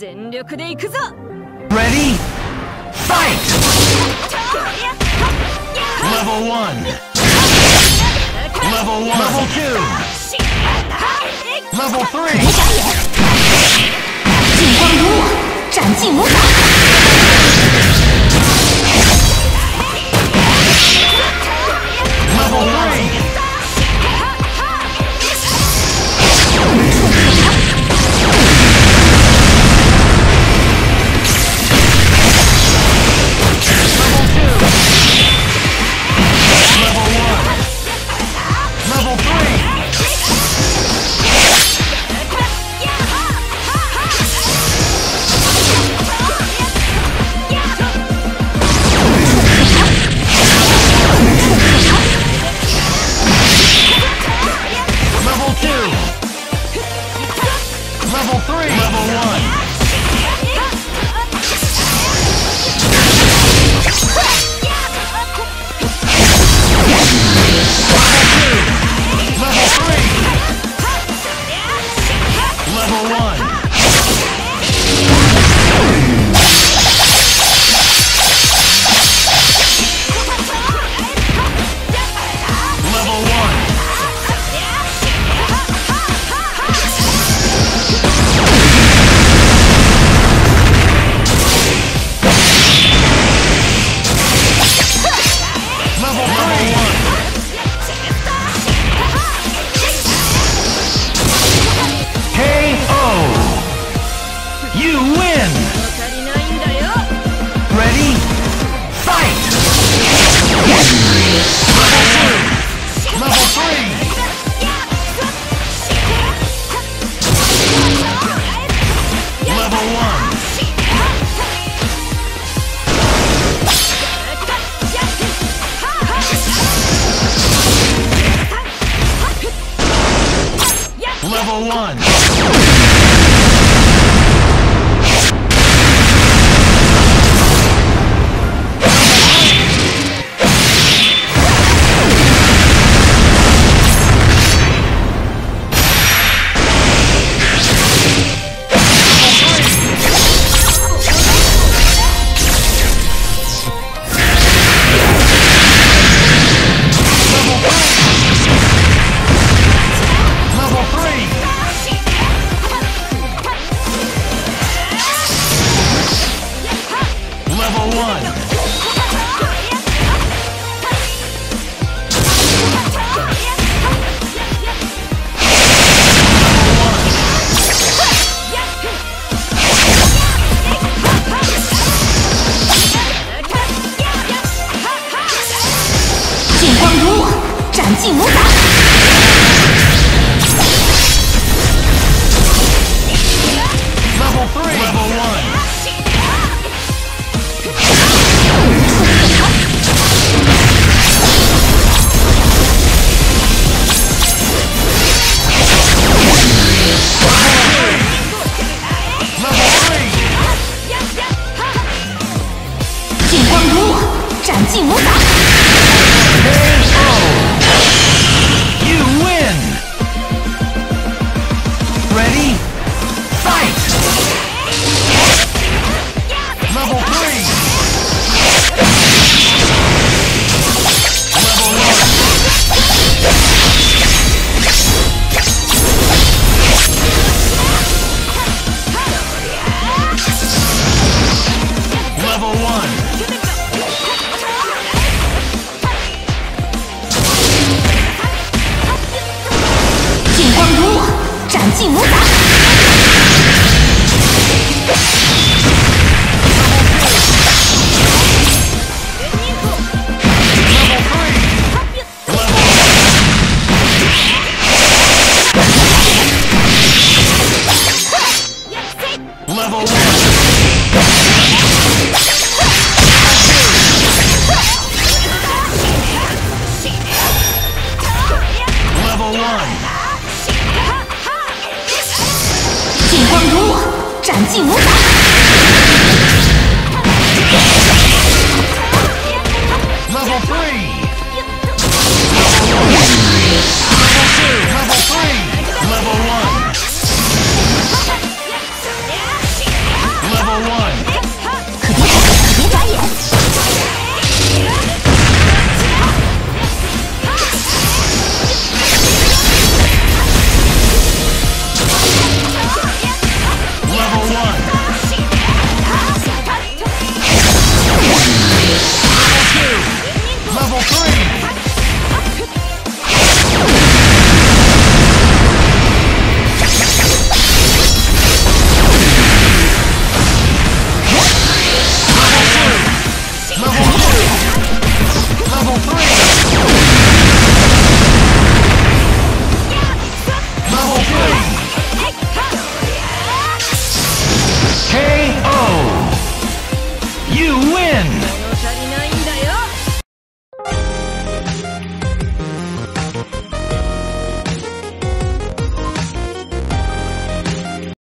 全力で行くぞ Ready? Fight! Level 1. Level 1. Level 2. Level 3. 3. Level Level 1! 斩尽魔法。Level 3! Level 1! Level 3! 进光如我，斩尽魔法。剑光如我，斩尽无法。you.